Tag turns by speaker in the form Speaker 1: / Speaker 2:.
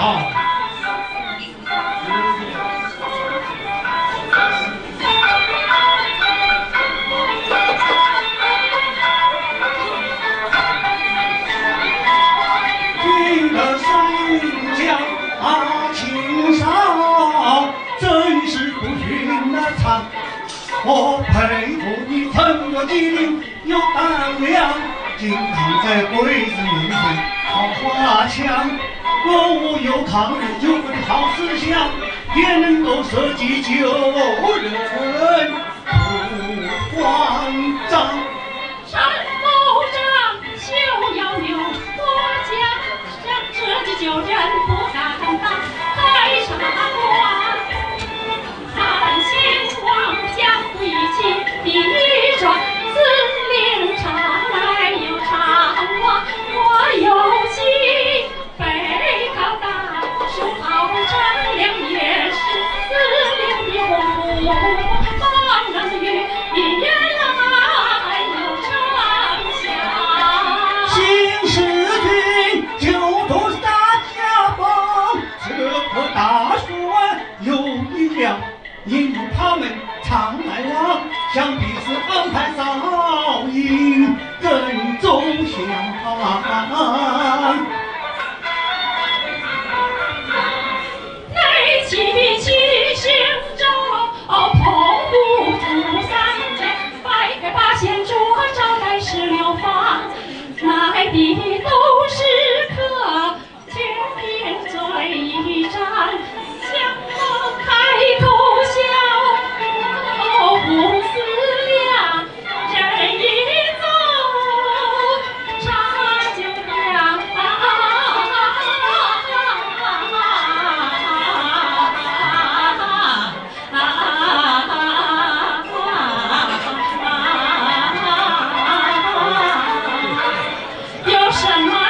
Speaker 1: 好。君的身教啊，情少，真是不逊的长。我佩服你沉着机灵，有胆量，经常在鬼子面前好花枪。我无有抗日救国的好思想，也能够舍己救人量，引他们常来往，想必是安排少营人走向。
Speaker 2: 内气气行舟，澎湖出三江，摆开八仙桌，招待十六方，来的什么？